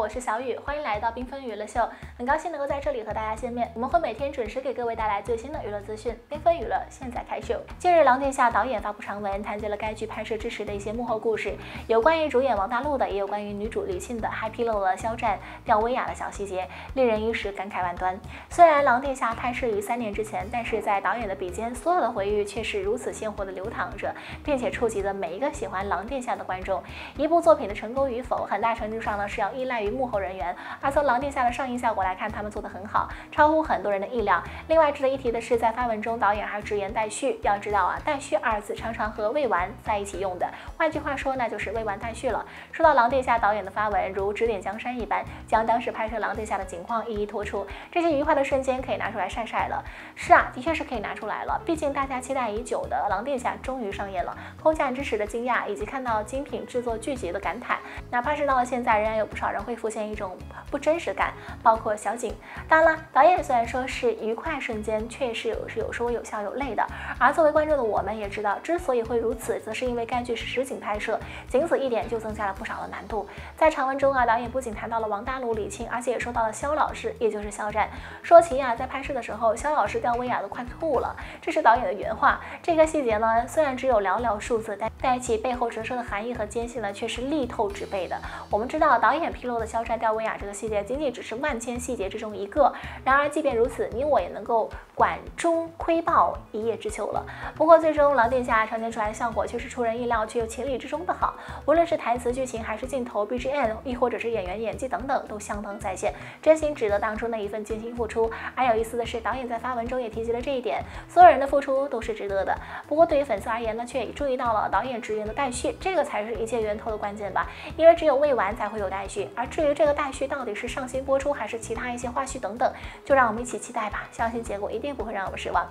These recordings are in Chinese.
我是小雨，欢迎来到缤纷娱乐秀，很高兴能够在这里和大家见面。我们会每天准时给各位带来最新的娱乐资讯。缤纷娱乐现在开秀。近日，狼殿下导演发布长文，谈及了该剧拍摄之时的一些幕后故事，有关于主演王大陆的，也有关于女主李沁的，还披露了肖战吊威亚的小细节，令人一时感慨万端。虽然狼殿下拍摄于三年之前，但是在导演的笔尖，所有的回忆却是如此鲜活的流淌着，并且触及了每一个喜欢狼殿下的观众。一部作品的成功与否，很大程度上呢。是要依赖于幕后人员，而从《狼殿下》的上映效果来看，他们做得很好，超乎很多人的意料。另外值得一提的是，在发文中，导演还直言待续。要知道啊，待续二字常常和未完在一起用的，换句话说，那就是未完待续了。说到《狼殿下》，导演的发文如指点江山一般，将当时拍摄《狼殿下》的情况一一托出。这些愉快的瞬间可以拿出来晒晒了。是啊，的确是可以拿出来了。毕竟大家期待已久的《狼殿下》终于上映了，空降之时的惊讶，以及看到精品制作剧集的感慨，哪怕是到了现在，仍然。有不少人会会浮现一种不真实感，包括小景。当然了，导演虽然说是愉快瞬间，确实有是有说有笑有泪的。而作为观众的我们也知道，之所以会如此，则是因为该剧是实景拍摄，仅此一点就增加了不少的难度。在长文中啊，导演不仅谈到了王大陆、李沁，而且也说到了肖老师，也就是肖战。说起呀，在拍摄的时候，肖老师吊威亚都快吐了，这是导演的原话。这个细节呢，虽然只有寥寥数字，但但其背后折射的含义和艰辛呢，却是力透纸背的。我们知道导。导演披露的肖战吊威亚这个细节，仅仅只是万千细节之中一个。然而，即便如此，你我也能够管中窥豹，一叶知秋了。不过，最终狼殿下呈现出来的效果却是出人意料，却又情理之中的好。无论是台词、剧情，还是镜头、BGM，亦或者是演员演技等等，都相当在线，真心值得当初那一份精心付出。而有意思的是，导演在发文中也提及了这一点：所有人的付出都是值得的。不过，对于粉丝而言呢，却也注意到了导演直言的待续，这个才是一切源头的关键吧？因为只有未完，才会有。待续，而至于这个待续到底是上新播出，还是其他一些花絮等等，就让我们一起期待吧。相信结果一定不会让我们失望。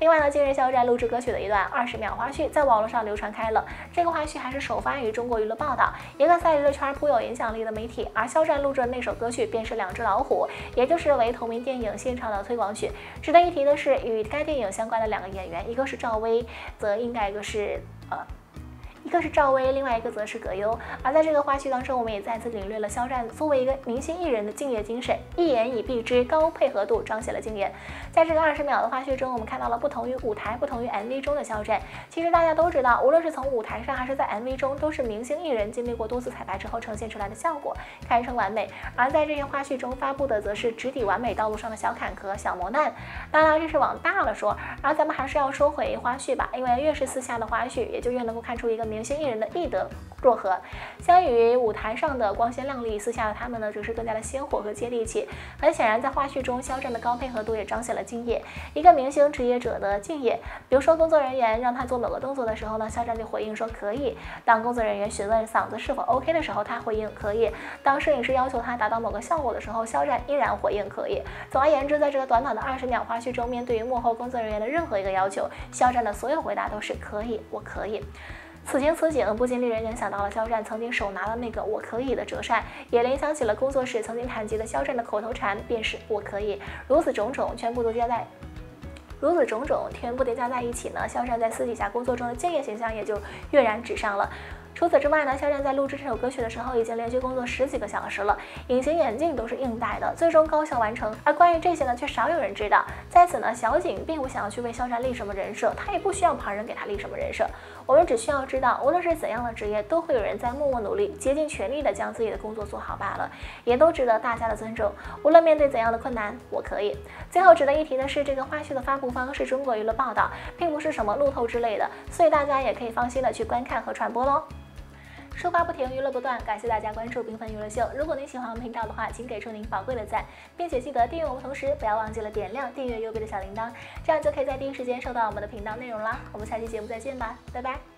另外呢，近日肖战录制歌曲的一段二十秒花絮在网络上流传开了。这个花絮还是首发于中国娱乐报道，一个在娱乐圈颇有影响力的媒体。而肖战录制的那首歌曲便是《两只老虎》，也就是为同名电影献唱的推广曲。值得一提的是，与该电影相关的两个演员，一个是赵薇，则应该一个是呃。一个是赵薇，另外一个则是葛优。而在这个花絮当中，我们也再次领略了肖战作为一个明星艺人的敬业精神，一言以蔽之，高配合度彰显了敬业。在这个二十秒的花絮中，我们看到了不同于舞台、不同于 MV 中的肖战。其实大家都知道，无论是从舞台上还是在 MV 中，都是明星艺人经历过多次彩排之后呈现出来的效果，堪称完美。而在这些花絮中发布的，则是直抵完美道路上的小坎坷、小磨难。当然，这是往大了说，而咱们还是要说回花絮吧，因为越是私下的花絮，也就越能够看出一个明。明星艺人的艺德若何？相与舞台上的光鲜亮丽，私下的他们呢，则是更加的鲜活和接地气。很显然，在花絮中，肖战的高配合度也彰显了敬业。一个明星职业者的敬业，比如说工作人员让他做某个动作的时候呢，肖战就回应说可以；当工作人员询问嗓子是否 OK 的时候，他回应可以；当摄影师要求他达到某个效果的时候，肖战依然回应可以。总而言之，在这个短短的二十秒花絮中，面对于幕后工作人员的任何一个要求，肖战的所有回答都是可以，我可以。此情此景，不禁令人联想到了肖战曾经手拿的那个“我可以”的折扇，也联想起了工作室曾经谈及的肖战的口头禅，便是“我可以”。如此种种，全部都加在，如此种种，全部叠加在一起呢？肖战在私底下工作中的敬业形象也就跃然纸上了。除此之外呢，肖战在录制这首歌曲的时候，已经连续工作十几个小时了，隐形眼镜都是硬戴的，最终高效完成。而关于这些呢，却少有人知道。在此呢，小景并不想要去为肖战立什么人设，他也不需要旁人给他立什么人设。我们只需要知道，无论是怎样的职业，都会有人在默默努力，竭尽全力的将自己的工作做好罢了，也都值得大家的尊重。无论面对怎样的困难，我可以。最后值得一提的是，这个花絮的发布方是中国娱乐报道，并不是什么路透之类的，所以大家也可以放心的去观看和传播喽。说话不停，娱乐不断，感谢大家关注缤纷娱乐秀。如果您喜欢我们频道的话，请给出您宝贵的赞，并且记得订阅我们，同时不要忘记了点亮订阅右边的小铃铛，这样就可以在第一时间收到我们的频道内容啦。我们下期节目再见吧，拜拜。